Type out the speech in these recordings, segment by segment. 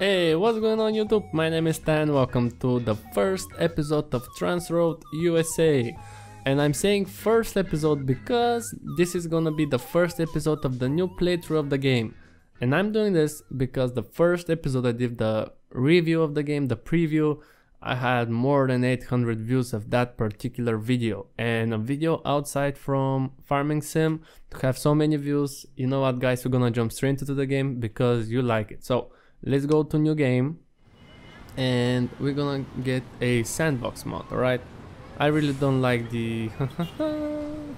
Hey, what's going on YouTube? My name is Stan, welcome to the first episode of Transroad USA. And I'm saying first episode because this is gonna be the first episode of the new playthrough of the game. And I'm doing this because the first episode I did the review of the game, the preview, I had more than 800 views of that particular video. And a video outside from Farming Sim to have so many views, you know what guys, we're gonna jump straight into the game because you like it. So let's go to new game and we're gonna get a sandbox mod, alright? I really don't like the...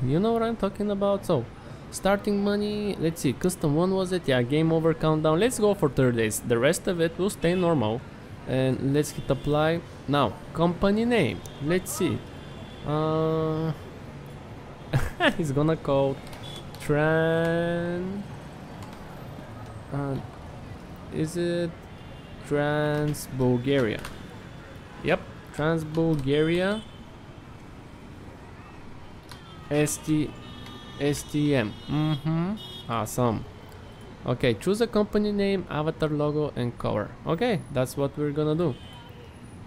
you know what I'm talking about? So, starting money, let's see, custom one was it? Yeah, game over countdown. Let's go for 30 days. The rest of it will stay normal. And let's hit apply. Now, company name. Let's see. Uh, he's gonna call Tran... Uh, is it Trans Bulgaria? Yep, Trans Bulgaria. ST STM. Mm-hmm. Awesome. Okay, choose a company name, avatar logo, and cover. Okay, that's what we're gonna do.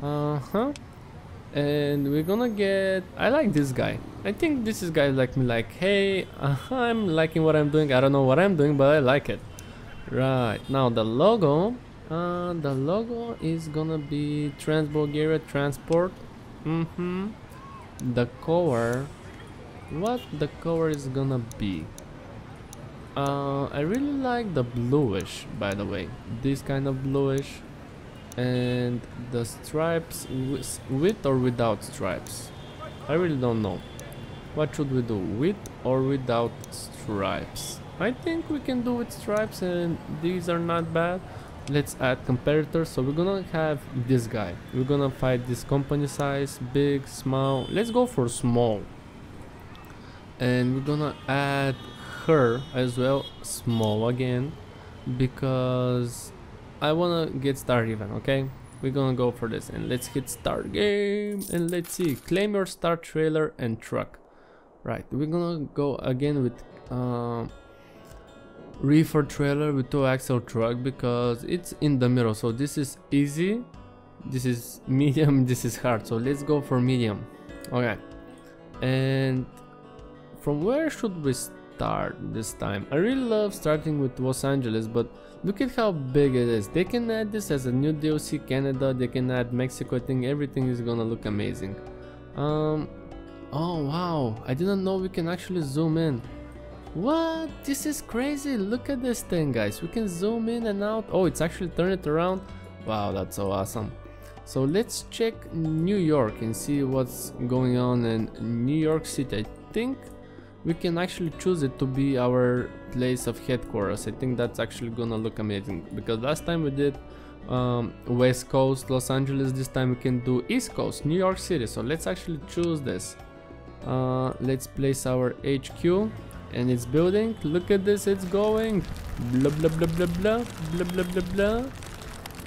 Uh-huh. And we're gonna get... I like this guy. I think this is guy like me like, hey, uh, I'm liking what I'm doing. I don't know what I'm doing, but I like it. Right, now the logo. Uh, the logo is gonna be Trans Bulgaria Transport. Mm-hmm. The cover what the cover is gonna be. Uh, I really like the bluish, by the way. This kind of bluish. And the stripes with, with or without stripes. I really don't know. What should we do? With or without stripes? I think we can do with stripes and these are not bad. Let's add competitors. So we're gonna have this guy. We're gonna fight this company size, big, small. Let's go for small and we're gonna add her as well small again because I wanna get start even okay we're gonna go for this and let's hit start game and let's see claim your star trailer and truck right we're gonna go again with uh, reefer trailer with two axle truck because it's in the middle. So this is easy. This is medium. This is hard. So let's go for medium. Okay. And from where should we start this time? I really love starting with Los Angeles, but look at how big it is. They can add this as a new DLC Canada, they can add Mexico, I think everything is gonna look amazing. Um, oh wow, I didn't know we can actually zoom in. What? This is crazy. Look at this thing, guys. We can zoom in and out. Oh, it's actually turn it around. Wow, that's so awesome. So let's check New York and see what's going on in New York City. I think we can actually choose it to be our place of headquarters. I think that's actually gonna look amazing because last time we did um, West Coast, Los Angeles, this time we can do East Coast, New York City. So let's actually choose this. Uh, let's place our HQ and it's building. Look at this, it's going. Blah, blah, blah, blah, blah. Blah, blah, blah, blah.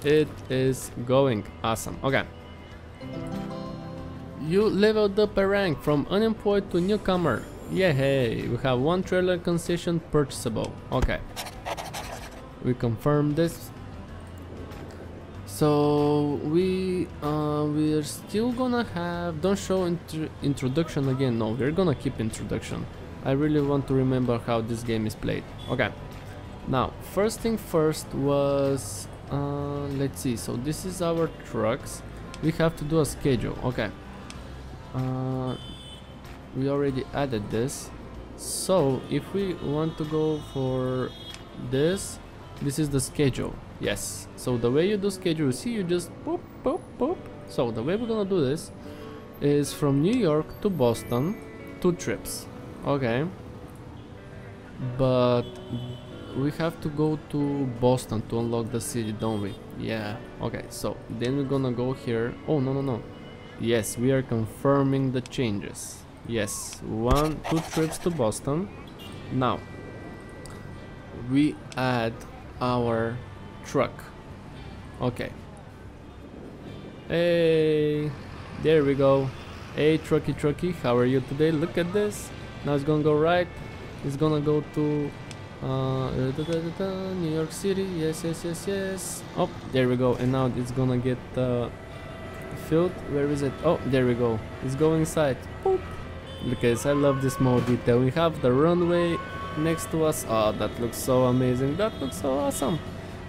It is going. Awesome. Okay. You leveled up a rank from unemployed to newcomer. Yeah, hey, we have one trailer concession purchasable. Okay. We confirm this. So we uh, we're still gonna have don't show intro introduction again. No, we're gonna keep introduction. I really want to remember how this game is played. Okay. Now, first thing first was uh, let's see. So this is our trucks. We have to do a schedule. Okay. Uh, we already added this so if we want to go for this this is the schedule yes so the way you do schedule see you just boop boop boop so the way we're gonna do this is from New York to Boston two trips okay but we have to go to Boston to unlock the city don't we yeah okay so then we're gonna go here oh no no no yes we are confirming the changes Yes, one, two trips to Boston. Now, we add our truck. Okay. Hey, there we go. Hey, trucky trucky, how are you today? Look at this. Now it's gonna go right. It's gonna go to Uh, New York City, yes, yes, yes, yes. Oh, there we go. And now it's gonna get uh, filled. Where is it? Oh, there we go. It's going inside. Boop. This. I love this small detail. We have the runway next to us. Oh, that looks so amazing. That looks so awesome.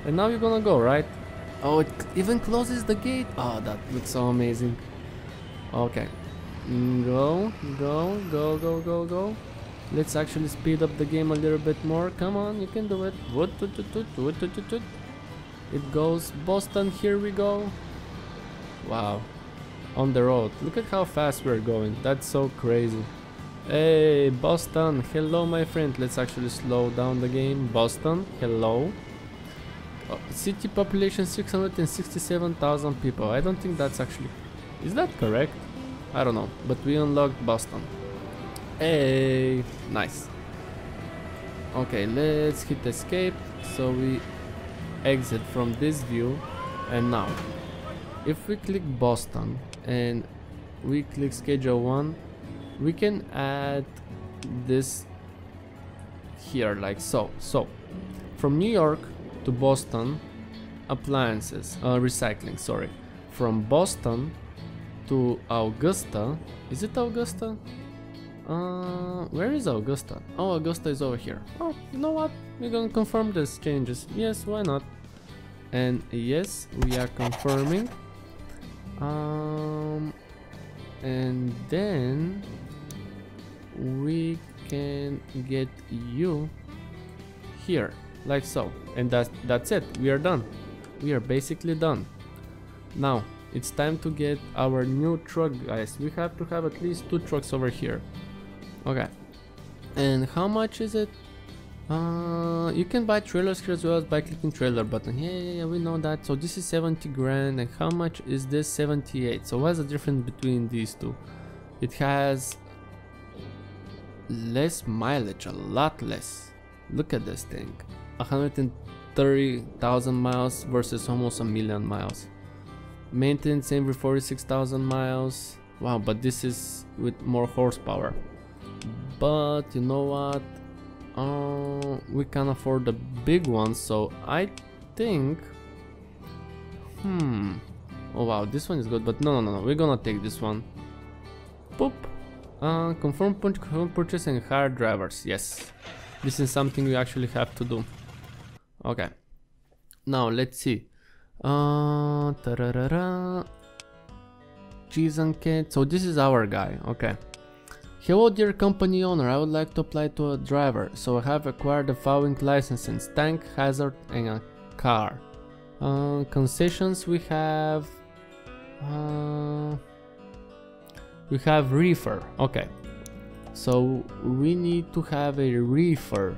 And now you're gonna go, right? Oh, it even closes the gate. Oh, that looks so amazing. Okay. Mm, go, go, go, go, go, go. Let's actually speed up the game a little bit more. Come on, you can do it. It goes Boston, here we go. Wow. On the road. Look at how fast we're going. That's so crazy. Hey, Boston. Hello, my friend. Let's actually slow down the game. Boston, hello. Oh, city population 667,000 people. I don't think that's actually... Is that correct? I don't know. But we unlocked Boston. Hey, nice. Okay, let's hit escape. So we exit from this view. And now, if we click Boston and we click schedule 1, we can add this here like so. So, from New York to Boston, appliances, uh, recycling, sorry. From Boston to Augusta, is it Augusta? Uh, where is Augusta? Oh, Augusta is over here. Oh, you know what? We're gonna confirm these changes. Yes, why not? And yes, we are confirming. Um, and then we can get you here like so and that's that's it we are done we are basically done now it's time to get our new truck guys. We have to have at least two trucks over here. Okay. And how much is it? Uh, you can buy trailers here as well by clicking trailer button. Yeah, yeah, yeah we know that. So this is 70 grand and how much is this 78 so what's the difference between these two? It has less mileage a lot less. Look at this thing. 130,000 miles versus almost a million miles. Maintenance every 46,000 miles. Wow, but this is with more horsepower. But you know what? Uh, we can afford the big one, so I think... Hmm... Oh wow, this one is good, but no, no, no, we're gonna take this one. Boop. Uh, confirm purchase and hire drivers, yes. This is something we actually have to do. Okay. Now let's see. Uh, cheese and cat. So this is our guy. Okay. Hello dear company owner, I would like to apply to a driver, so I have acquired the following licenses, tank, hazard and a car. Uh, concessions we have... Uh, we have reefer, okay. So we need to have a reefer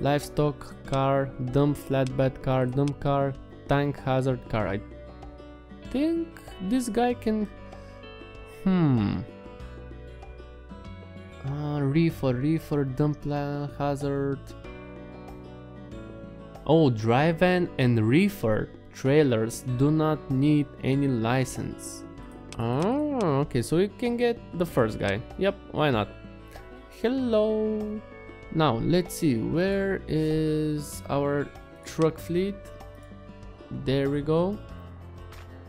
livestock car, dump flatbed car, dump car, tank hazard car. I think this guy can... Hmm... Uh, reefer, reefer, dump hazard... Oh, drive van and reefer trailers do not need any license. Oh, okay, so we can get the first guy. Yep, why not? Hello. Now, let's see, where is our truck fleet? There we go.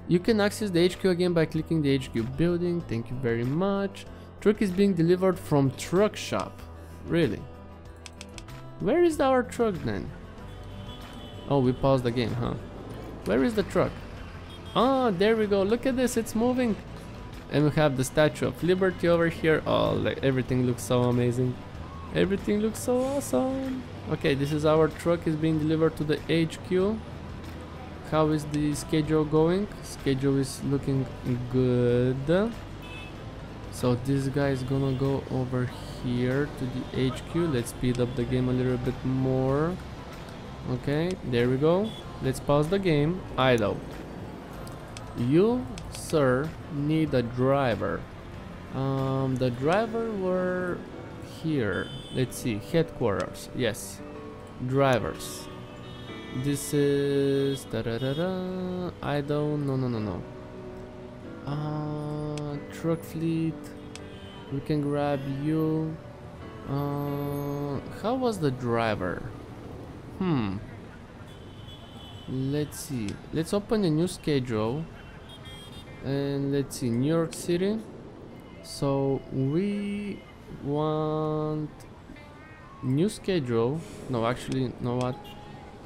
You can access the HQ again by clicking the HQ building, thank you very much. Truck is being delivered from truck shop. Really? Where is our truck then? Oh, we paused the game, huh? Where is the truck? Ah, there we go. Look at this, it's moving. And we have the Statue of Liberty over here. Oh, like everything looks so amazing. Everything looks so awesome. Okay, this is our truck is being delivered to the HQ. How is the schedule going? Schedule is looking good. So this guy is gonna go over here to the HQ. Let's speed up the game a little bit more. Okay, there we go. Let's pause the game. Idle. You, sir, need a driver. Um, the driver were here let's see headquarters yes drivers this is da da da da I don't no no no no uh truck fleet we can grab you uh how was the driver Hmm. Let's see. Let's open a new schedule. And let's see. New York City. So we want new schedule. No, actually, know what?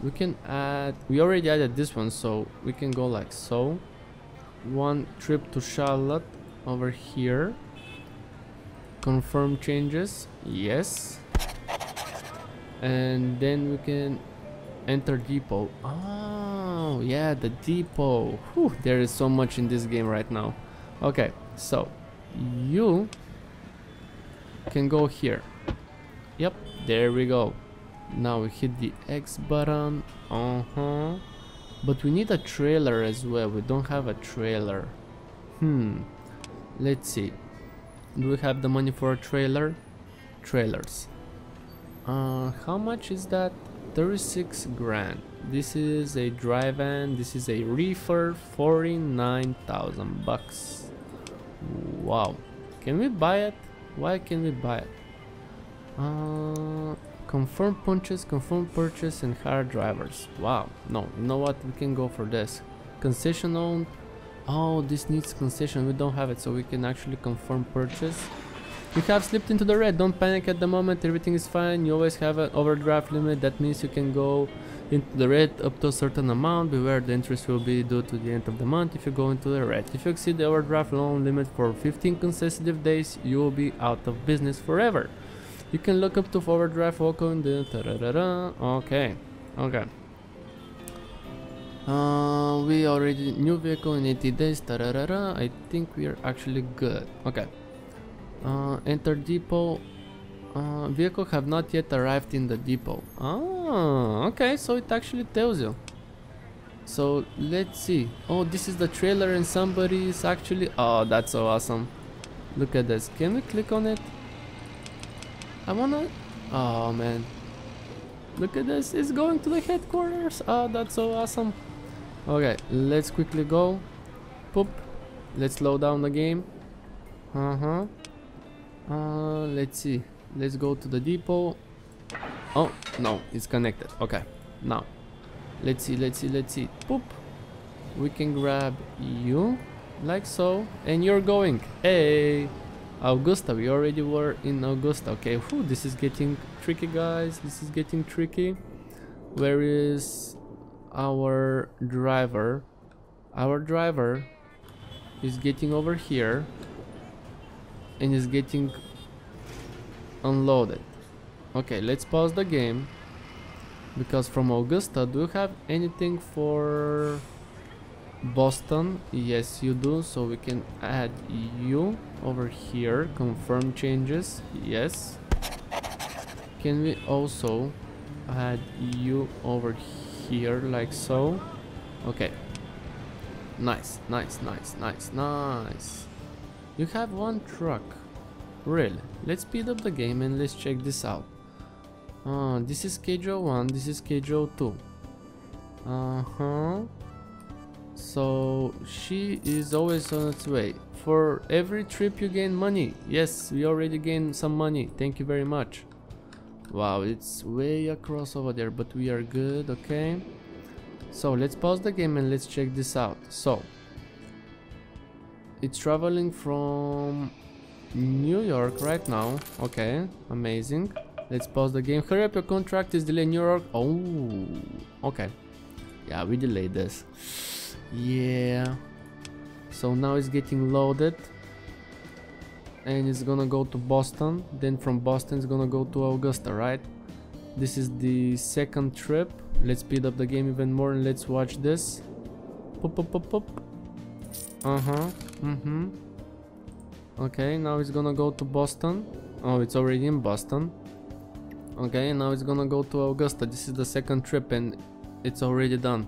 We can add. We already added this one, so we can go like so. One trip to Charlotte over here. Confirm changes. Yes. And then we can enter depot. Oh, yeah, the depot. Whew, there is so much in this game right now. Okay, so you can go here. Yep, there we go. Now we hit the X button. Uh-huh. But we need a trailer as well. We don't have a trailer. Hmm. Let's see. Do we have the money for a trailer? Trailers. Uh, how much is that? 36 grand. This is a dry van. This is a reefer. 49,000 bucks. Wow. Can we buy it? Why can we buy it? Uh, confirm punches, confirm purchase, and hire drivers. Wow. No, you know what? We can go for this. Concession owned. Oh, this needs concession. We don't have it, so we can actually confirm purchase. You have slipped into the red. Don't panic at the moment. Everything is fine. You always have an overdraft limit. That means you can go into the red up to a certain amount. Beware the interest will be due to the end of the month if you go into the red. If you exceed the overdraft loan limit for 15 consecutive days, you will be out of business forever. You can look up to forward overdraft welcome the Okay. Okay. Uh, we already new vehicle in 80 days. I think we are actually good. Okay. Uh, enter depot. Uh, vehicle have not yet arrived in the depot. Ah, okay, so it actually tells you. So let's see. Oh, this is the trailer and somebody is actually... Oh, that's so awesome. Look at this. Can we click on it? I wanna... Oh, man. Look at this. It's going to the headquarters. Oh, that's so awesome. Okay, let's quickly go. Poop. Let's slow down the game. Uh-huh. Uh, let's see. Let's go to the depot. Oh, no, it's connected. Okay, now. Let's see, let's see, let's see. Poop. We can grab you, like so. And you're going. Hey! Augusta, we already were in Augusta. Okay, whew, this is getting tricky, guys. This is getting tricky. Where is our driver? Our driver is getting over here and is getting unloaded. Okay, let's pause the game because from Augusta, do you have anything for Boston? Yes, you do. So we can add you over here. Confirm changes. Yes. Can we also add you over here like so? Okay. Nice, nice, nice, nice, nice. You have one truck. Really? Let's speed up the game and let's check this out. Uh, this is schedule 1, this is schedule 2. Uh-huh. So, she is always on its way. For every trip you gain money. Yes, we already gained some money. Thank you very much. Wow, it's way across over there, but we are good, okay? So, let's pause the game and let's check this out. So, it's traveling from New York right now. Okay, amazing. Let's pause the game. Hurry up, your contract is delayed New York. Oh, okay. Yeah, we delayed this. Yeah. So now it's getting loaded. And it's gonna go to Boston. Then from Boston it's gonna go to Augusta, right? This is the second trip. Let's speed up the game even more and let's watch this. Pop, pop, pop, pop. Uh-huh. Mm-hmm. Okay, now it's gonna go to Boston. Oh, it's already in Boston. Okay, now it's gonna go to Augusta. This is the second trip and it's already done.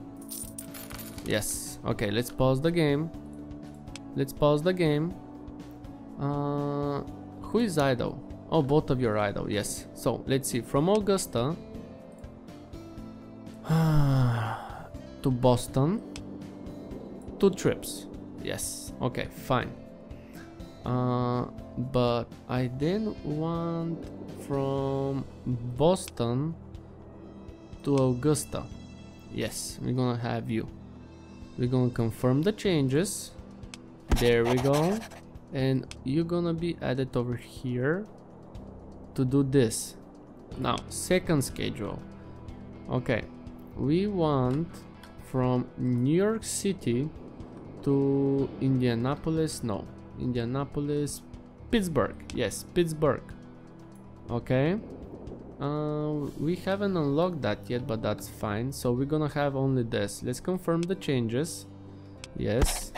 Yes. Okay, let's pause the game. Let's pause the game. Uh, who is idle? Oh, both of you are idle. Yes. So, let's see. From Augusta to Boston. Two trips. Yes. Okay, fine. Uh, but I then want from Boston to Augusta. Yes, we're gonna have you. We're gonna confirm the changes. There we go. And you're gonna be added over here to do this. Now, second schedule. Okay, we want from New York City to Indianapolis. No, Indianapolis, Pittsburgh. Yes, Pittsburgh. Okay. Uh, we haven't unlocked that yet, but that's fine. So we're gonna have only this. Let's confirm the changes. Yes.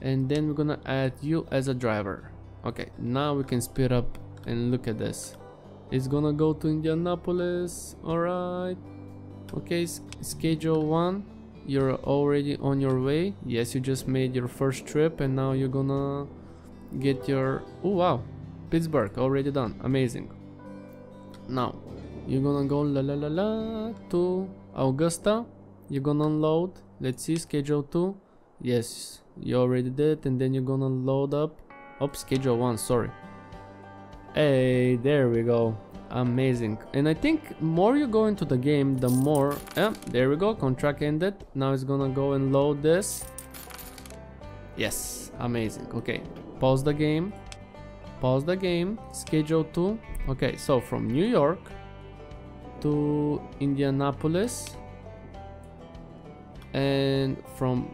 And then we're gonna add you as a driver. Okay, now we can speed up and look at this. It's gonna go to Indianapolis. Alright. Okay, schedule one. You're already on your way. Yes, you just made your first trip and now you're gonna get your... Oh wow, Pittsburgh already done. Amazing. Now, you're gonna go la la la la to Augusta. You're gonna unload. Let's see, schedule 2. Yes, you already did. And then you're gonna load up. Up, schedule 1, sorry. Hey, there we go. Amazing. And I think more you go into the game, the more... Yeah, there we go, contract ended. Now it's gonna go and load this. Yes, amazing. Okay, pause the game. Pause the game. Schedule 2. Okay, so from New York to Indianapolis and from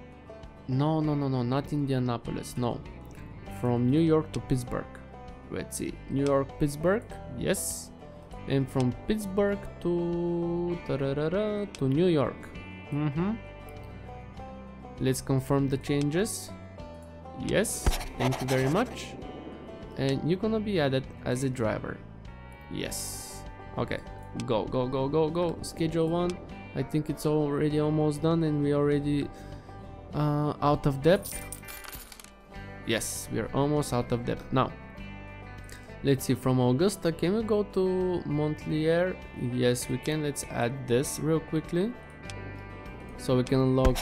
no no no no not Indianapolis no from New York to Pittsburgh let's see New York Pittsburgh yes and from Pittsburgh to to New York mm -hmm. let's confirm the changes yes thank you very much and you're gonna be added as a driver Yes. Okay. Go, go, go, go, go. Schedule one. I think it's already almost done and we already uh, out of depth. Yes, we are almost out of depth. Now, let's see, from Augusta, can we go to Montclair? Yes, we can. Let's add this real quickly. So we can unlock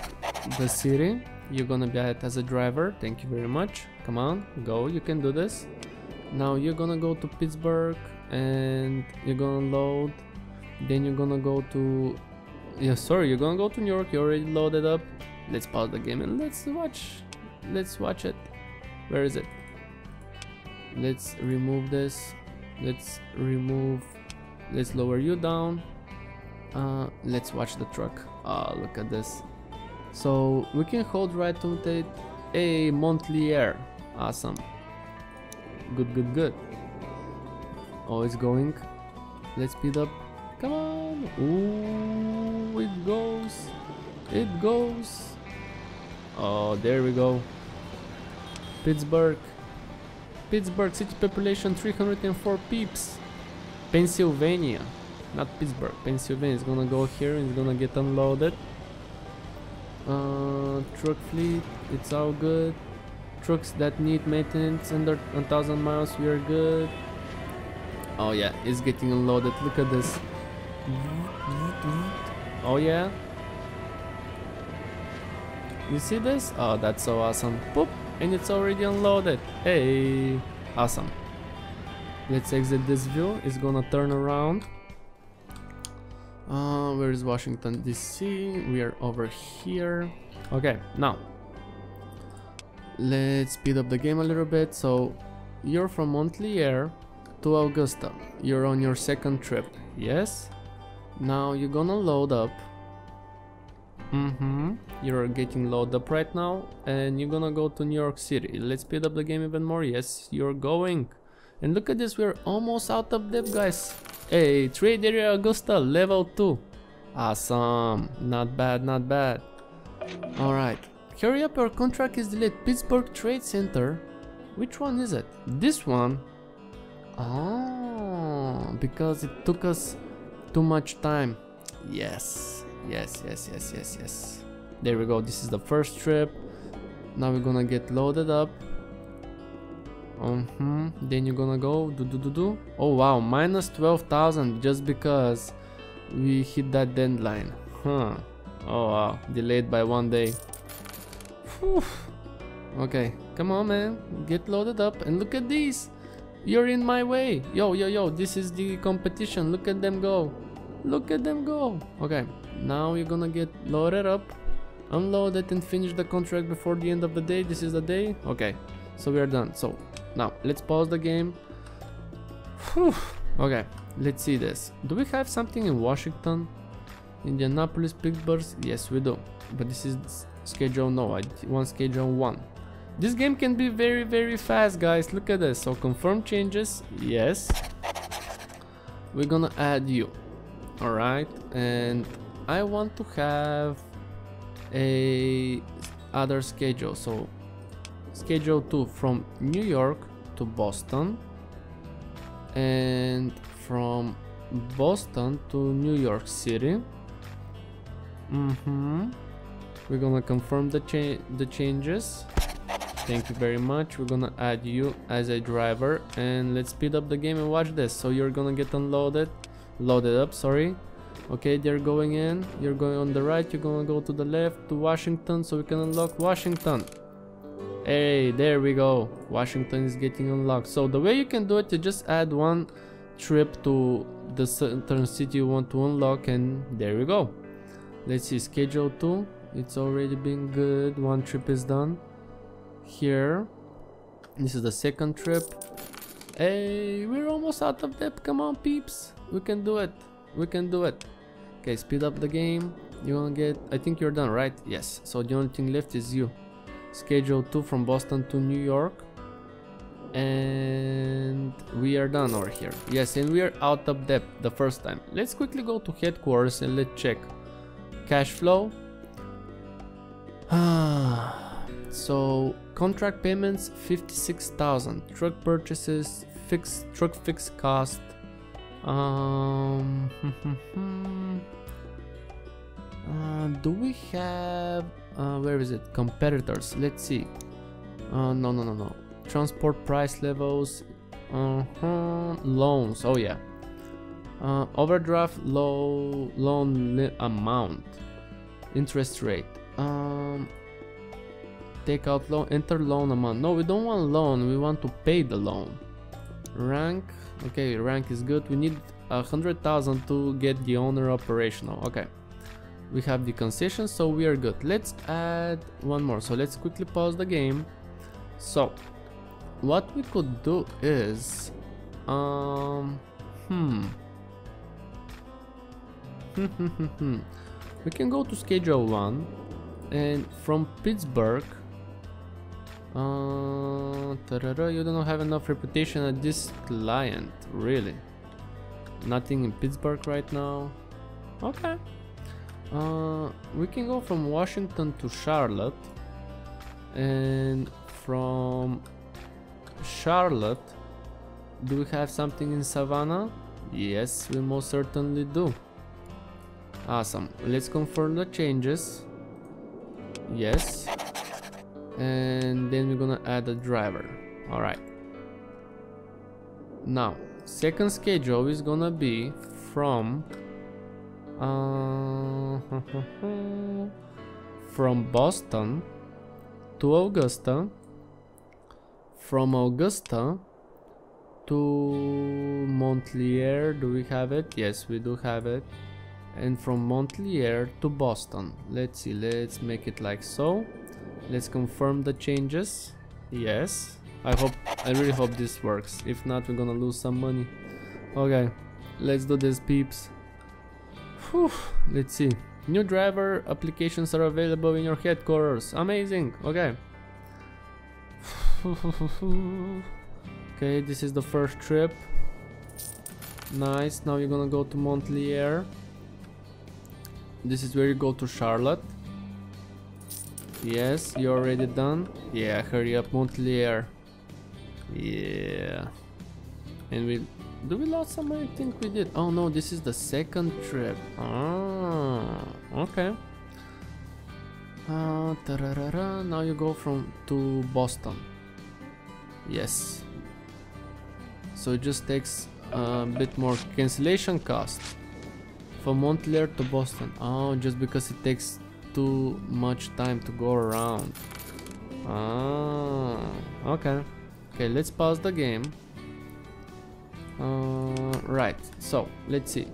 the city. You're gonna be added as a driver. Thank you very much. Come on, go. You can do this. Now you're gonna go to Pittsburgh and you're gonna load then you're gonna go to yeah sorry you're gonna go to New York you already loaded up let's pause the game and let's watch let's watch it where is it let's remove this let's remove let's lower you down uh, let's watch the truck oh look at this so we can hold right to it a Montclair awesome good good good Oh, it's going. Let's speed up. Come on. Ooh, it goes. It goes. Oh, there we go. Pittsburgh. Pittsburgh city population 304 peeps. Pennsylvania. Not Pittsburgh. Pennsylvania is gonna go here and it's gonna get unloaded. Uh, truck fleet. It's all good. Trucks that need maintenance under 1000 miles. We are good. Oh yeah, it's getting unloaded. Look at this. Oh yeah. You see this? Oh, that's so awesome. Boop! And it's already unloaded. Hey! Awesome. Let's exit this view. It's gonna turn around. Uh, where is Washington DC? We are over here. Okay, now. Let's speed up the game a little bit. So, you're from Montclair to Augusta. You're on your second trip, yes? Now you're gonna load up. Mm-hmm. You're getting loaded up right now and you're gonna go to New York City. Let's speed up the game even more. Yes, you're going. And look at this, we're almost out of depth, guys. Hey, trade area Augusta, level 2. Awesome. Not bad, not bad. Alright. Hurry up, your contract is delayed. Pittsburgh Trade Center. Which one is it? This one Oh, because it took us too much time. Yes, yes, yes, yes, yes, yes. There we go. This is the first trip. Now we're gonna get loaded up. Uh -huh. Then you're gonna go do do do do. Oh wow, minus 12,000 just because we hit that deadline. Huh. Oh wow, delayed by one day. Whew. Okay, come on man, get loaded up and look at these. You're in my way. Yo, yo, yo, this is the competition. Look at them go. Look at them go. Okay, now you're gonna get loaded up, unloaded and finish the contract before the end of the day. This is the day. Okay, so we are done. So now let's pause the game. Whew. Okay, let's see this. Do we have something in Washington? Indianapolis, Pittsburgh? Yes, we do. But this is schedule no, I want schedule one. This game can be very, very fast, guys. Look at this. So confirm changes. Yes. We're gonna add you. Alright. And I want to have a other schedule. So schedule 2 from New York to Boston and from Boston to New York City. Mm-hmm. We're gonna confirm the cha the changes. Thank you very much. We're gonna add you as a driver and let's speed up the game and watch this. So you're gonna get unloaded, loaded up, sorry. Okay, they're going in. You're going on the right. You're gonna go to the left to Washington so we can unlock Washington. Hey, there we go. Washington is getting unlocked. So the way you can do it, you just add one trip to the certain city you want to unlock and there we go. Let's see, schedule 2. It's already been good. One trip is done. Here. This is the second trip. Hey, we're almost out of depth. Come on, peeps. We can do it. We can do it. Okay, speed up the game. You wanna get... I think you're done, right? Yes. So the only thing left is you. Schedule 2 from Boston to New York. And we are done over here. Yes, and we are out of depth the first time. Let's quickly go to headquarters and let's check. Cash flow. so contract payments 56,000. Truck purchases, fixed truck fix cost. Um, uh, do we have uh, where is it? Competitors let's see. Uh, no no no no. Transport price levels uh -huh. loans oh yeah. Uh, overdraft low loan amount interest rate um take out loan enter loan amount. No we don't want loan we want to pay the loan rank. Okay rank is good. We need a hundred thousand to get the owner operational. Okay. We have the concession so we are good. Let's add one more. So let's quickly pause the game. So what we could do is um hmm. Hmm hmm hmm. we can go to schedule one and from Pittsburgh uh, you don't have enough reputation at this client really nothing in Pittsburgh right now okay uh, we can go from Washington to Charlotte and from Charlotte do we have something in Savannah? Yes, we most certainly do. Awesome. Let's confirm the changes. Yes. And then we're gonna add a driver. Alright. Now, second schedule is gonna be from uh, from Boston to Augusta, from Augusta to Montpelier, do we have it? Yes, we do have it. And from Montpelier to Boston. Let's see, let's make it like so. Let's confirm the changes. Yes. I hope, I really hope this works. If not, we're gonna lose some money. Okay, let's do this, peeps. Whew, let's see. New driver applications are available in your headquarters. Amazing. Okay. okay, this is the first trip. Nice. Now you're gonna go to Montpelier. This is where you go to Charlotte. Yes, you already done? Yeah, hurry up, Montpelier. Yeah. And we do we lost some? I think we did. Oh no, this is the second trip. Ah, okay. Uh, now you go from to Boston. Yes. So it just takes a bit more cancellation cost from Montpelier to Boston. Oh, just because it takes too much time to go around. Ah, okay. Okay, let's pause the game. Uh, right, so let's see.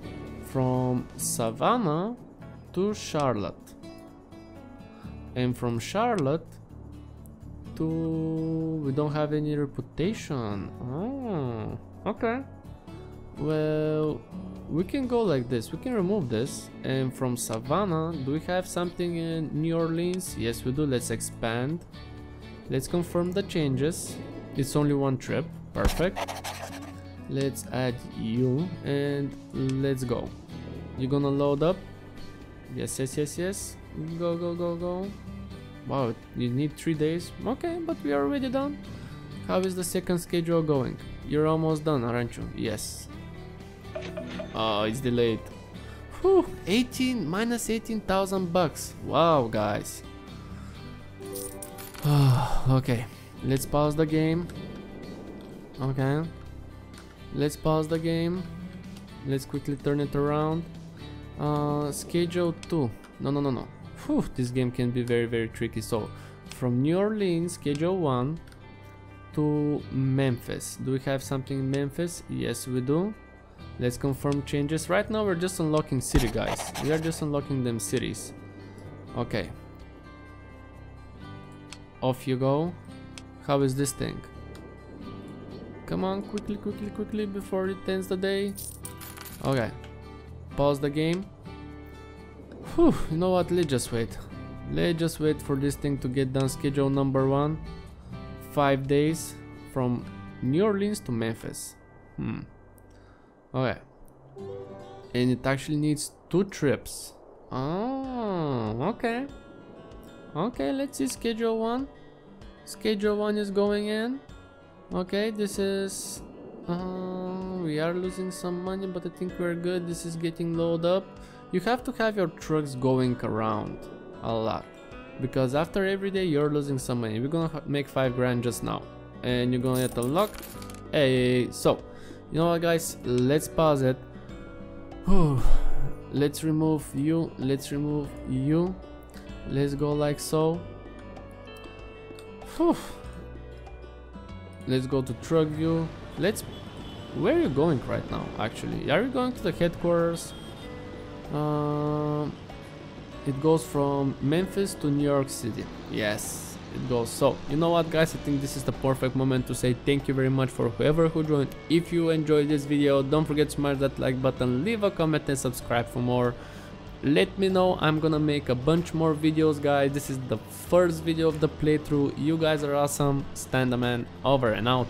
from Savannah to Charlotte. And from Charlotte to... we don't have any reputation. Oh, okay. Well, we can go like this. We can remove this. And from Savannah, do we have something in New Orleans? Yes, we do. Let's expand. Let's confirm the changes. It's only one trip. Perfect. Let's add you and let's go. You're gonna load up? Yes, yes, yes, yes. Go, go, go, go. Wow, you need three days? Okay, but we are already done. How is the second schedule going? You're almost done, aren't you? Yes. Oh, it's delayed. Whew, 18 minus 18,000 bucks. Wow, guys. okay, let's pause the game. Okay, let's pause the game. Let's quickly turn it around. Uh, schedule 2. No, no, no, no. Whew, this game can be very, very tricky. So, from New Orleans, schedule 1 to Memphis. Do we have something in Memphis? Yes, we do. Let's confirm changes. Right now we're just unlocking city guys. We are just unlocking them cities. Okay. Off you go. How is this thing? Come on, quickly, quickly, quickly before it ends the day. Okay. Pause the game. Whew, you know what, let's just wait. Let's just wait for this thing to get done. Schedule number one. Five days from New Orleans to Memphis. Hmm. Okay. And it actually needs two trips. Oh, okay. Okay, let's see schedule one. Schedule one is going in. Okay, this is... Uh, we are losing some money, but I think we're good. This is getting loaded up. You have to have your trucks going around a lot. Because after every day, you're losing some money. We're gonna make 5 grand just now. And you're gonna get unlock. Hey, so you know what guys? Let's pause it. Let's remove you. Let's remove you. Let's go like so. Let's go to truck view. Let's where are you going right now actually? Are you going to the headquarters? Um, it goes from Memphis to New York City. Yes it goes. So, you know what guys, I think this is the perfect moment to say thank you very much for whoever who joined. If you enjoyed this video, don't forget to smash that like button, leave a comment and subscribe for more. Let me know, I'm gonna make a bunch more videos guys. This is the first video of the playthrough. You guys are awesome. Stan the man over and out.